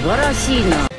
晴らしいな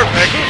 Perfect.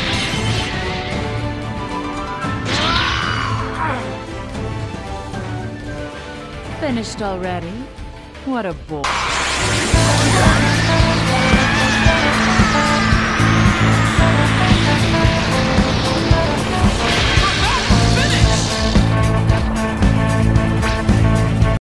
Finished already? What a bore.